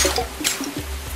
ちょっと。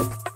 you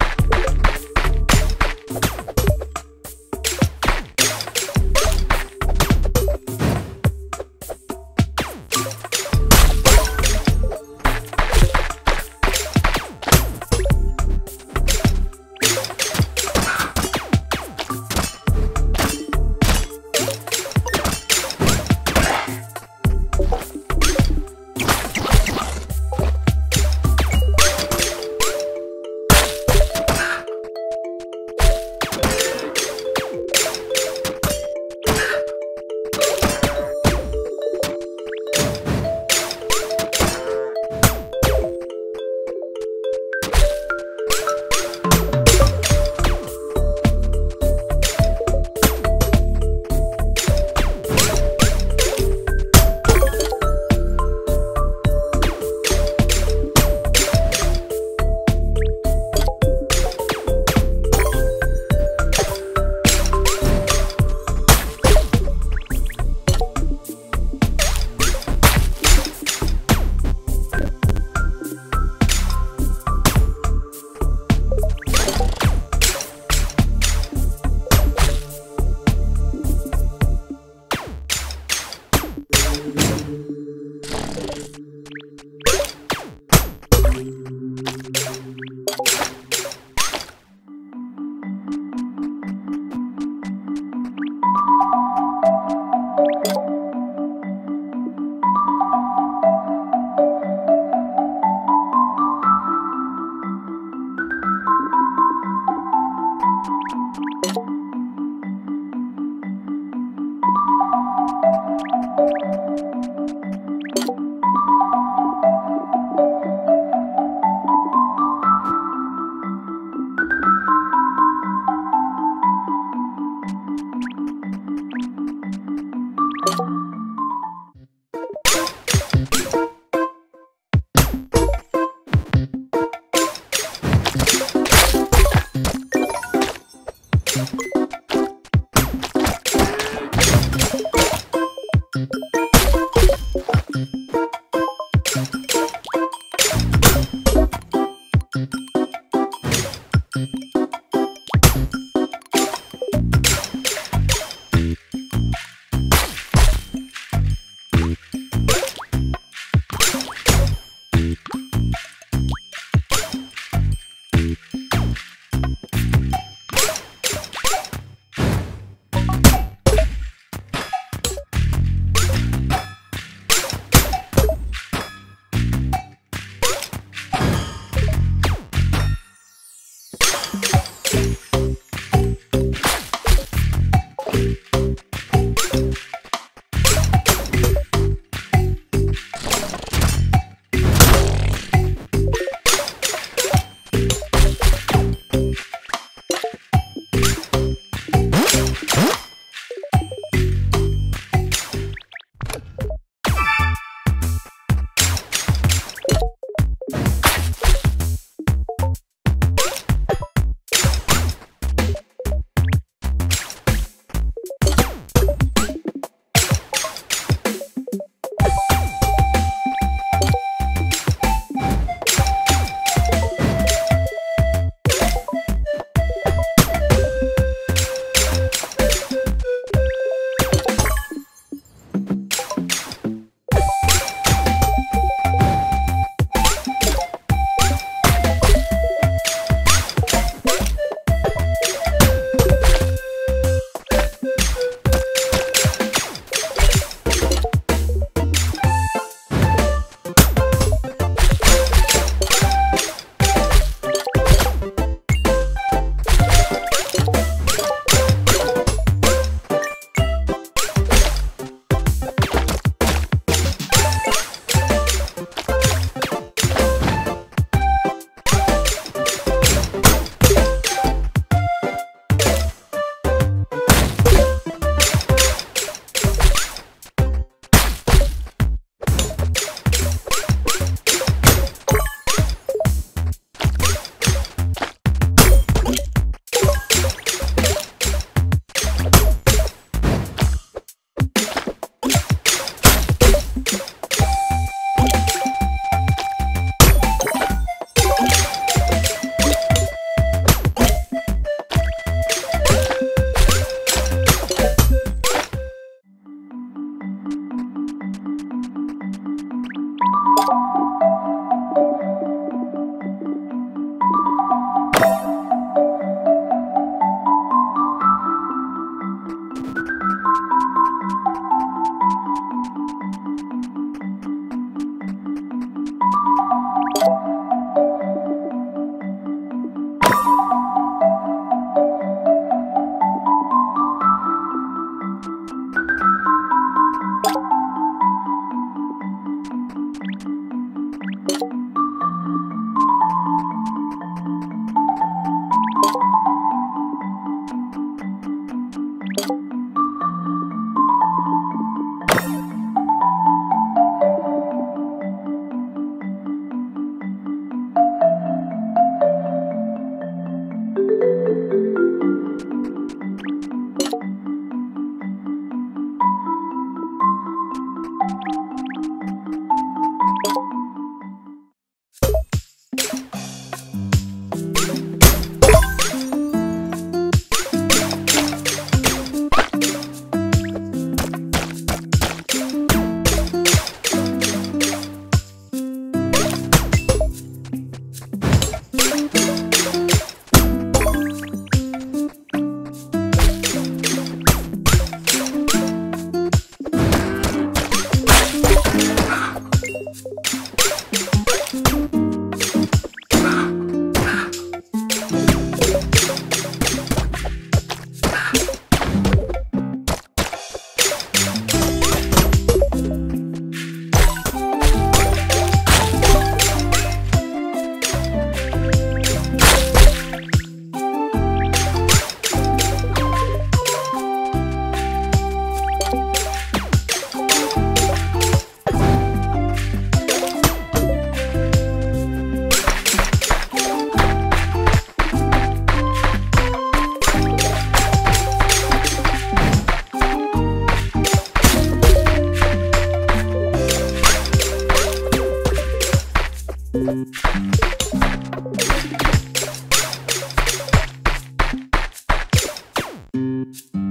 Mm-hmm.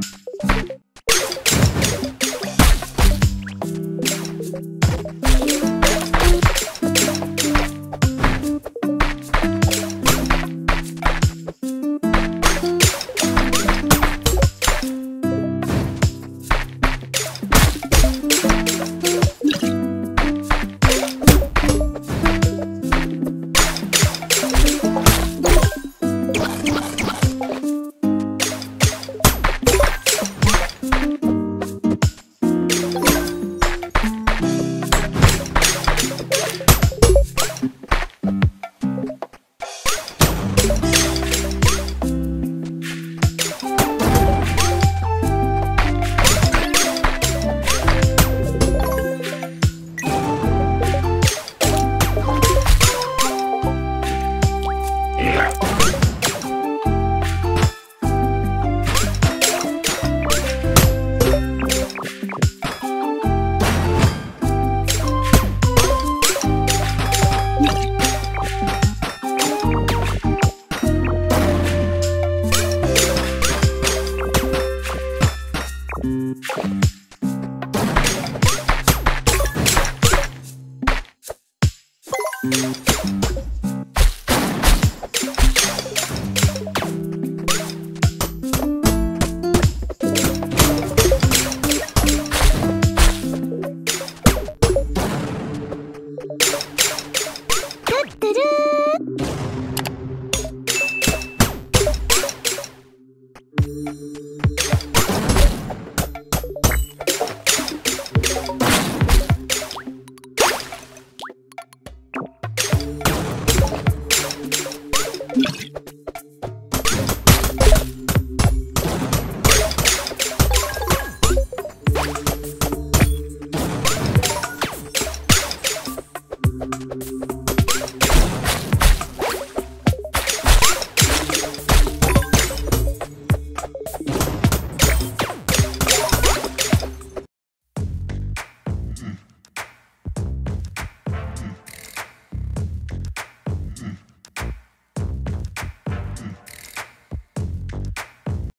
Thank